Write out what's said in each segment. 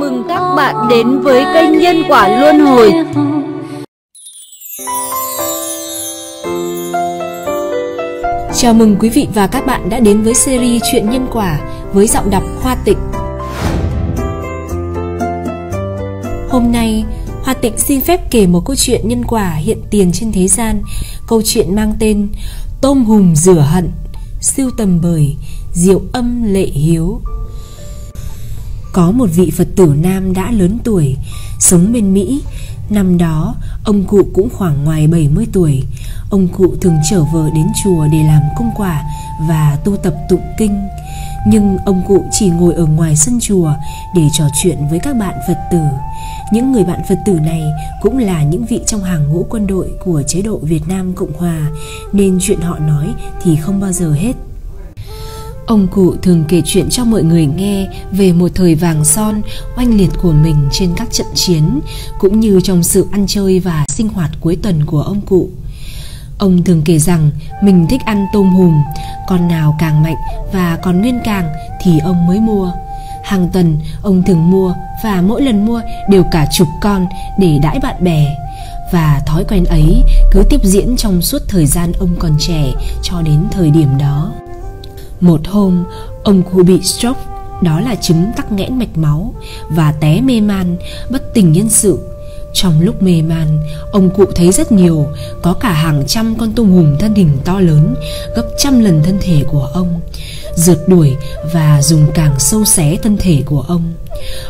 mừng các bạn đến với kênh Nhân Quả Luân Hồi. Chào mừng quý vị và các bạn đã đến với series Chuyện Nhân Quả với giọng đọc Hoa Tịnh. Hôm nay, Hoa Tịnh xin phép kể một câu chuyện nhân quả hiện tiền trên thế gian. Câu chuyện mang tên Tôm hùm rửa hận siêu tầm bởi Diệu âm lệ hiếu. Có một vị Phật tử nam đã lớn tuổi, Sống bên Mỹ. Năm đó, ông cụ cũng khoảng ngoài 70 tuổi. Ông cụ thường trở vợ đến chùa để làm công quả Và tu tập tụng kinh. Nhưng ông cụ chỉ ngồi ở ngoài sân chùa Để trò chuyện với các bạn Phật tử. Những người bạn Phật tử này Cũng là những vị trong hàng ngũ quân đội Của chế độ Việt Nam Cộng Hòa, Nên chuyện họ nói thì không bao giờ hết. Ông cụ thường kể chuyện cho mọi người nghe về một thời vàng son oanh liệt của mình trên các trận chiến, cũng như trong sự ăn chơi và sinh hoạt cuối tuần của ông cụ. Ông thường kể rằng mình thích ăn tôm hùm, con nào càng mạnh và còn nguyên càng thì ông mới mua. Hàng tuần ông thường mua và mỗi lần mua đều cả chục con để đãi bạn bè. Và thói quen ấy cứ tiếp diễn trong suốt thời gian ông còn trẻ cho đến thời điểm đó. Một hôm, ông cụ bị stroke, đó là chứng tắc nghẽn mạch máu và té mê man, bất tỉnh nhân sự. Trong lúc mê man, ông cụ thấy rất nhiều, có cả hàng trăm con tôm hùm thân hình to lớn, gấp trăm lần thân thể của ông, rượt đuổi và dùng càng sâu xé thân thể của ông.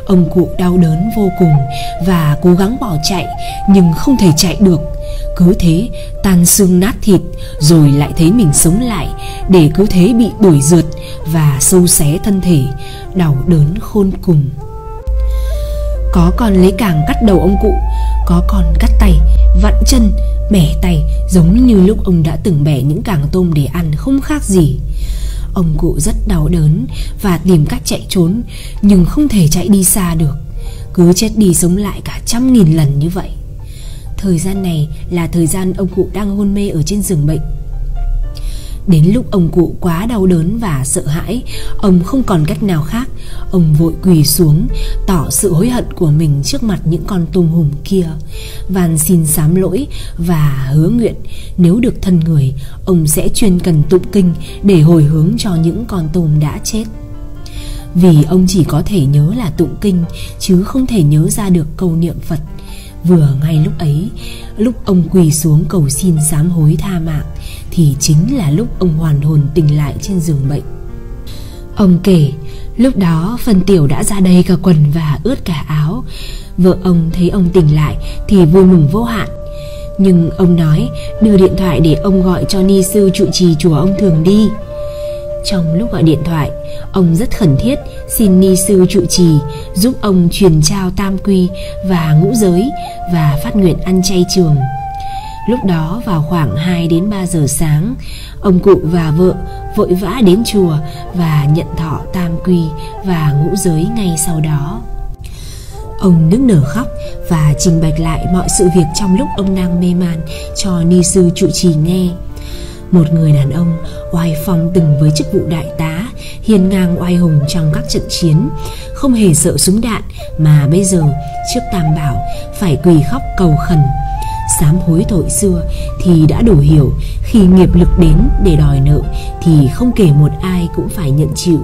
Ông cụ đau đớn vô cùng và cố gắng bỏ chạy nhưng không thể chạy được cứ thế tan xương nát thịt rồi lại thấy mình sống lại để cứ thế bị đuổi rượt và sâu xé thân thể đau đớn khôn cùng có con lấy càng cắt đầu ông cụ có con cắt tay, vặn chân, bẻ tay, giống như lúc ông đã từng bẻ những càng tôm để ăn không khác gì. Ông cụ rất đau đớn và tìm cách chạy trốn, nhưng không thể chạy đi xa được. Cứ chết đi sống lại cả trăm nghìn lần như vậy. Thời gian này là thời gian ông cụ đang hôn mê ở trên giường bệnh. Đến lúc ông cụ quá đau đớn và sợ hãi, Ông không còn cách nào khác. Ông vội quỳ xuống, Tỏ sự hối hận của mình trước mặt những con tôm hùm kia. Van xin sám lỗi Và hứa nguyện, Nếu được thân người, Ông sẽ chuyên cần tụng kinh Để hồi hướng cho những con tôm đã chết. Vì ông chỉ có thể nhớ là tụng kinh, Chứ không thể nhớ ra được câu niệm Phật. Vừa ngay lúc ấy, Lúc ông quỳ xuống cầu xin sám hối tha mạng thì chính là lúc ông hoàn hồn tỉnh lại trên giường bệnh. Ông kể Lúc đó phần tiểu đã ra đầy cả quần và ướt cả áo. Vợ ông thấy ông tỉnh lại Thì vui mừng vô hạn. Nhưng ông nói đưa điện thoại để ông gọi cho ni sư trụ trì chùa ông thường đi. Trong lúc gọi điện thoại, ông rất khẩn thiết xin ni sư trụ trì giúp ông truyền trao tam quy và ngũ giới và phát nguyện ăn chay trường. Lúc đó vào khoảng 2 đến 3 giờ sáng, ông cụ và vợ vội vã đến chùa và nhận thọ tam quy và ngũ giới ngay sau đó. Ông nức nở khóc và trình bạch lại mọi sự việc trong lúc ông đang mê man cho ni sư trụ trì nghe. Một người đàn ông oai phong từng với chức vụ đại tá hiền ngang oai hùng trong các trận chiến Không hề sợ súng đạn Mà bây giờ trước tam bảo Phải quỳ khóc cầu khẩn Sám hối tội xưa Thì đã đủ hiểu, Khi nghiệp lực đến để đòi nợ Thì không kể một ai cũng phải nhận chịu.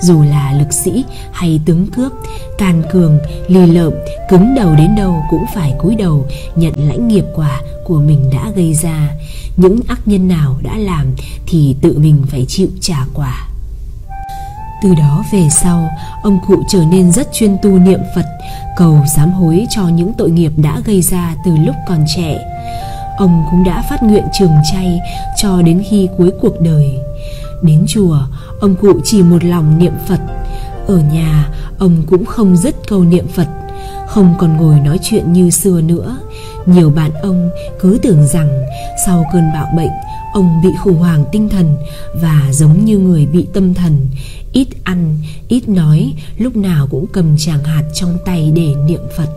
Dù là lực sĩ hay tướng cướp can cường, lì lợm, cứng đầu đến đâu cũng phải cúi đầu nhận lãnh nghiệp quả của mình đã gây ra. Những ác nhân nào đã làm thì tự mình phải chịu trả quả từ đó về sau, ông cụ trở nên rất chuyên tu niệm phật, cầu sám hối cho những tội nghiệp đã gây ra từ lúc còn trẻ. Ông cũng đã phát nguyện trường chay cho đến khi cuối cuộc đời. Đến chùa, ông cụ chỉ một lòng niệm phật. Ở nhà, ông cũng không dứt câu niệm phật, không còn ngồi nói chuyện như xưa nữa. Nhiều bạn ông cứ tưởng rằng sau cơn bạo bệnh ông bị khủng hoảng tinh thần và giống như người bị tâm thần ít ăn ít nói lúc nào cũng cầm tràng hạt trong tay để niệm phật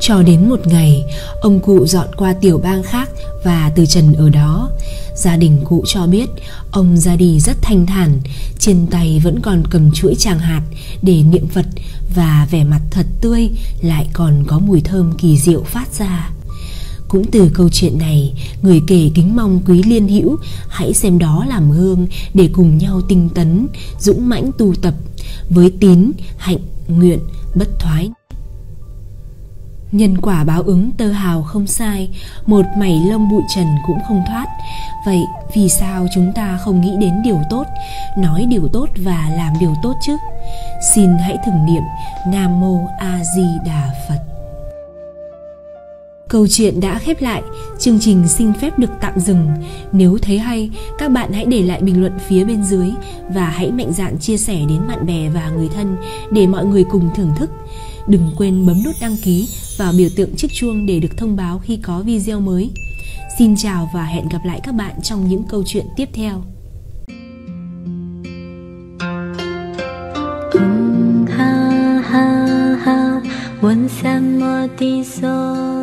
Cho đến một ngày, ông cụ dọn qua tiểu bang khác và từ trần ở đó. Gia đình cụ cho biết ông ra đi rất thanh thản, trên tay vẫn còn cầm chuỗi tràng hạt để niệm Phật và vẻ mặt thật tươi lại còn có mùi thơm kỳ diệu phát ra. Cũng từ câu chuyện này, người kể kính mong quý liên hữu hãy xem đó làm gương để cùng nhau tinh tấn, dũng mãnh tu tập. Với tín, hạnh, nguyện, bất thoái. Nhân quả báo ứng tơ hào không sai Một mảy lông bụi trần cũng không thoát. Vậy vì sao chúng ta không nghĩ đến điều tốt? Nói điều tốt và làm điều tốt chứ. Xin hãy thử niệm Nam Mô A Di Đà Phật. Câu chuyện đã khép lại, chương trình xin phép được tạm dừng. Nếu thấy hay, các bạn hãy để lại bình luận phía bên dưới và hãy mạnh dạn chia sẻ đến bạn bè và người thân để mọi người cùng thưởng thức. Đừng quên bấm nút đăng ký và biểu tượng chiếc chuông để được thông báo khi có video mới. Xin chào và hẹn gặp lại các bạn trong những câu chuyện tiếp theo. ha ha ha, 问三摩地所呵。